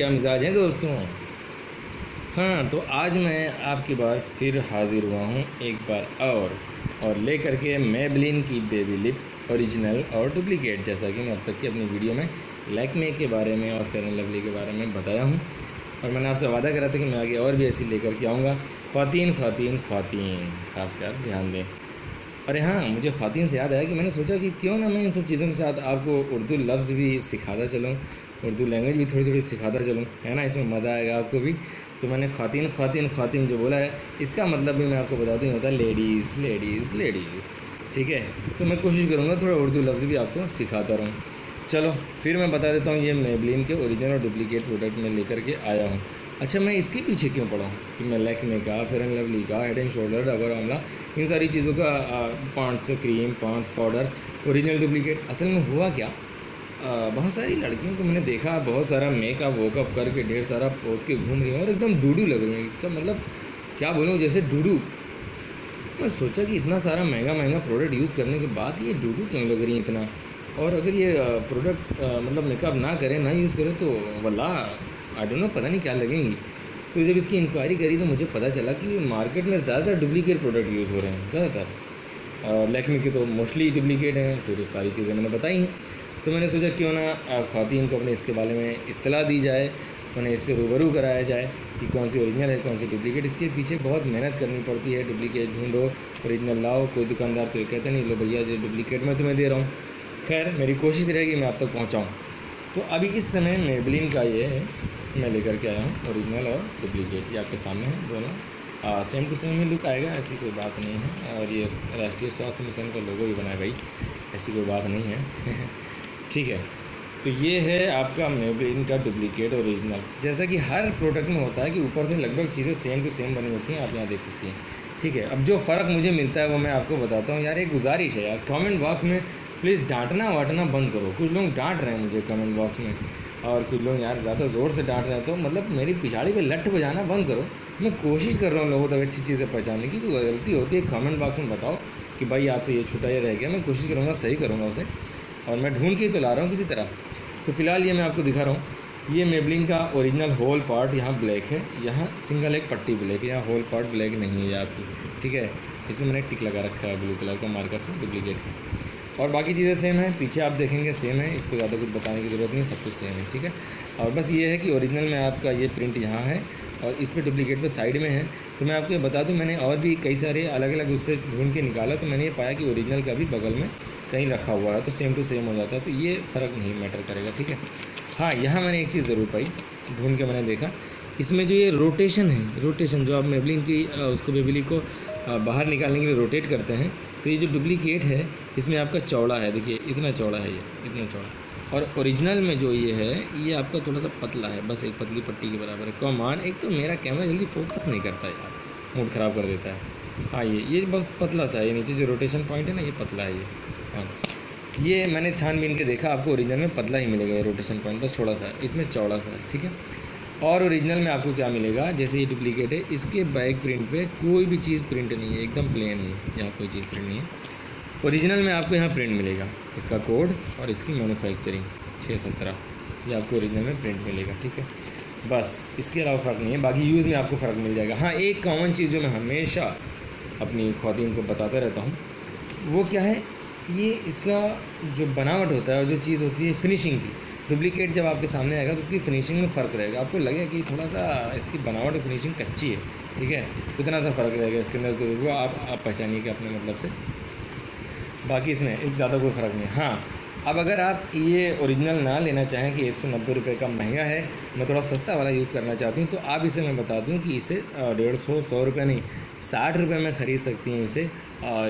क्या मिजाज है दोस्तों। हाँ तो आज मैं आपकी बार फिर हाज़िर हुआ हूँ एक बार और। और ले करके मेबलिन की बेबी लिप ओरिजिनल और डुप्लीकेट जैसा कि मैं अब तक की अपनी वीडियो में लैकमे के बारे में और फेयर एंड लवली के बारे में बताया हूँ। और मैंने आपसे वादा करा था कि मैं आगे और भी ऐसी लेकर के आऊँगा। ख़वातीन ख़वातीन ख़वातीन खासकर ध्यान दें। अरे हाँ मुझे ख़वातीन से याद आया कि मैंने सोचा कि क्यों ना मैं इन सब चीज़ों के साथ आपको उर्दू लफ्ज़ भी सिखाता चलूँ। उर्दू लैंग्वेज भी थोड़ी थोड़ी सिखाता चलूँ, है ना? इसमें मज़ा आएगा आपको भी। तो मैंने ख़वातीन ख़वातीन ख़वातीन जो बोला है, इसका मतलब भी मैं आपको बता दूँ होता है लेडीज़ लेडीज़ लेडीज़ ठीक है? तो मैं कोशिश करूँगा थोड़ा उर्दू लफ्ज़ भी आपको सिखाता रहूँ। चलो, फिर मैं बता देता हूँ, ये मेबलिन के ओरिजिनल और डुप्लीकेट प्रोडक्ट में लेकर के आया हूँ। अच्छा मैं इसके पीछे क्यों हूँ कि मैं लैकमे का फेयर एंड लवली का head and shoulder Dabur amla इन सारी चीज़ों का Pond's cream Pond's powder original duplicate असल में हुआ क्या? बहुत सारी लड़कियों को मैंने देखा, बहुत सारा मेकअप वोकअप करके ढेर सारा पोत के घूम रही हैं और एकदम डूडू लग रही हैं। इसका मतलब क्या बोलूँ, जैसे डूडू। मैं सोचा कि इतना सारा महँगा महँगा प्रोडक्ट यूज़ करने के बाद ये डूडू क्यों लग रही है इतना? और अगर ये प्रोडक्ट मतलब मेकअप ना करें, ना यूज़ करें तो वल्ला आई डोंट नो पता नहीं क्या लगेंगी। तो जब इसकी इंक्वायरी करी तो मुझे पता चला कि मार्केट में ज़्यादातर डुप्लीकेट प्रोडक्ट यूज़ हो रहे हैं, ज़्यादातर। लैक्मी के तो मोस्टली डुप्लीकेट हैं, फिर सारी चीज़ें मैंने बताई। हैं तो मैंने सोचा क्यों ना खातन को अपने इसके बारे में इतला दी जाए उन्हें इससे रूबरू कराया जाए कि कौन सी ओरिजिनल है, कौन सी डुप्लीकेट इसके पीछे बहुत मेहनत करनी पड़ती है डुप्लीकेट ढूंढो ओरिजिनल लाओ, कोई दुकानदार तो ये कहते नहीं, लो भैया जो डुप्लीकेट मैं तुम्हें दे रहा हूँ। खैर, मेरी कोशिश रहेगी मैं आप तक तो पहुँचाऊँ। तो अभी इस समय मेबलिन का ये है, मैं लेकर के आया हूँ ओरिजिनल और डुप्लीकेट ये आपके सामने है, दोनों। सेम टू सेम ही लुक आएगा, ऐसी कोई बात नहीं है। और ये राष्ट्रीय स्वास्थ्य मिशन का लोगो भी बनाया भाई, ऐसी कोई बात नहीं है। ठीक है। तो ये है आपका मेबलिन का डुप्लीकेट ओरिजिनल जैसा कि हर प्रोडक्ट में होता है कि ऊपर से लगभग चीज़ें सेम टू सेम बनी होती हैं, आप यहाँ देख सकती हैं। ठीक है, अब जो फ़र्क मुझे मिलता है वो मैं आपको बताता हूँ। यार, एक गुजारिश है यार कमेंट बॉक्स में प्लीज़ डांटना वाटना बंद करो। कुछ लोग डांट रहे हैं मुझे कमेंट बॉक्स में, और कुछ लोग यार ज़्यादा ज़ोर से डांट रहे हैं। तो मतलब मेरी पिछाड़ी पे लठ बजाना बंद करो। मैं कोशिश कर रहा हूँ लोगों तक अच्छी चीज़ें पहचानने की गलती होती है। कमेंट बॉक्स में बताओ कि भाई आपसे ये छुटा ये रह गया, मैं कोशिश करूँगा, सही करूँगा उसे। और मैं ढूंढ के ही तो ला रहा हूँ किसी तरह। तो फ़िलहाल ये मैं आपको दिखा रहा हूँ। ये मेबलिन का ओरिजिनल होल पार्ट यहाँ ब्लैक है। यहाँ सिंगल एक पट्टी ब्लैक है। यहाँ होल पार्ट ब्लैक नहीं है आपकी। ठीक है? इसमें मैंने टिक लगा रखा है ब्लू कलर का मार्कर से डुप्लीकेट और बाकी चीज़ें सेम है। पीछे आप देखेंगे सेम है। इसको ज़्यादा कुछ बताने की ज़रूरत नहीं सब कुछ सेम है। ठीक है? और बस ये है कि ओरिजिनल में आपका ये प्रिंट यहाँ है और इस पर डुप्लीकेट पे साइड में है। तो मैं आपको ये बता दूँ, मैंने और भी कई सारे अलग अलग उससे ढूंढ के निकाला। तो मैंने ये पाया कि ओरिजिनल का भी बगल में कहीं रखा हुआ है तो सेम टू सेम हो जाता है तो ये फ़र्क नहीं मैटर करेगा, ठीक है? हाँ यहाँ मैंने एक चीज़ ज़रूर पाई, ढूंढ के मैंने देखा। इसमें जो ये रोटेशन है रोटेशन जो आप मेबलिन की उसको बेबली को बाहर निकालने के लिए रोटेट करते हैं तो ये जो डुप्लीकेट है, इसमें आपका चौड़ा है, देखिए, इतना चौड़ा है ये, इतना चौड़ा। और ओरिजिनल में जो ये है, ये आपका थोड़ा सा पतला है, बस एक पतली पट्टी के बराबर है। कमान एक तो मेरा कैमरा जल्दी फोकस नहीं करता यार मूड ख़राब कर देता है। हाँ ये ये बस पतला सा है, ये नीचे जो रोटेशन पॉइंट है ना, ये पतला है ये। हाँ। ये मैंने छानबीन के देखा, आपको ओरिजिनल में पतला ही मिलेगा ये रोटेशन पॉइंट बस थोड़ा सा, इसमें चौड़ा सा, ठीक है? और ओरिजिनल में आपको क्या मिलेगा, जैसे ये डुप्लीकेट है, इसके बैक प्रिंट पे कोई भी चीज़ प्रिंट नहीं है, एकदम प्लेन है, यहाँ कोई चीज़ प्रिंट नहीं है। ओरिजिनल में आपको यहाँ प्रिंट मिलेगा, इसका कोड और इसकी मैनुफैक्चरिंग छः सत्रह, ये आपको ओरिजिनल में प्रिंट मिलेगा, ठीक है? बस, इसके अलावा फ़र्क नहीं है, बाकी यूज़ में आपको फ़र्क मिल जाएगा। हाँ एक कॉमन चीज़ जो मैं हमेशा अपनी खुवान को बताता रहता हूँ। वो क्या है? ये इसका जो बनावट होता है और जो चीज़ होती है फिनिशिंग की डुप्लीकेट जब आपके सामने आएगा तो उसकी फिनिशिंग में फ़र्क रहेगा। आपको लगेगा कि थोड़ा सा इसकी बनावट और फिनिशिंग कच्ची है, ठीक है? इतना सा फ़र्क रहेगा इसके अंदर ज़रूर वो आप आप पहचानिए कि अपने मतलब से। बाकी इसमें इस ज़्यादा कोई फ़र्क नहीं हाँ। अब अगर आप ये ओरिजिनल ना लेना चाहें कि एक सौ नब्बे रुपये का महँगा है, मैं थोड़ा सस्ता वाला यूज़ करना चाहती हूँ तो आप इसे मैं बता दूँ कि इसे डेढ़ सौ सौ रुपये नहीं साठ रुपये में ख़रीद सकती हैं इसे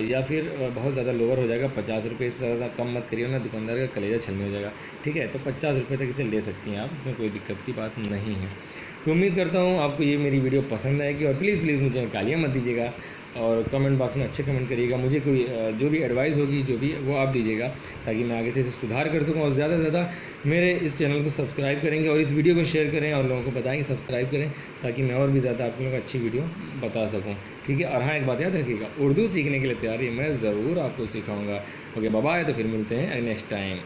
या फिर बहुत ज़्यादा लोअर हो जाएगा, पचास रुपये से ज़्यादा कम मत करिए ना दुकानदार का कलेजा छलने हो जाएगा। ठीक है तो पचास रुपये तक इसे ले सकती हैं आप, इसमें कोई दिक्कत की बात नहीं है। तो उम्मीद करता हूँ आपको ये मेरी वीडियो पसंद आएगी, और प्लीज़ प्लीज़ मुझे गालियाँ मत दीजिएगा। और कमेंट बॉक्स में अच्छे कमेंट करिएगा। मुझे कोई जो भी एडवाइस होगी, जो भी, वो आप दीजिएगा, ताकि मैं आगे से इसे सुधार कर सकूँ और ज़्यादा से ज़्यादा मेरे इस चैनल को सब्सक्राइब करेंगे और इस वीडियो को शेयर करें और लोगों को बताएँ सब्सक्राइब करें, ताकि मैं और भी ज़्यादा आप लोगों को अच्छी वीडियो बता सकूँ। ठीक है? और हाँ एक बात याद रखिएगा। उर्दू सीखने के लिए तैयारी मैं ज़रूर आपको सिखाऊँगा। ओके बाबा तो फिर मिलते हैं नेक्स्ट टाइम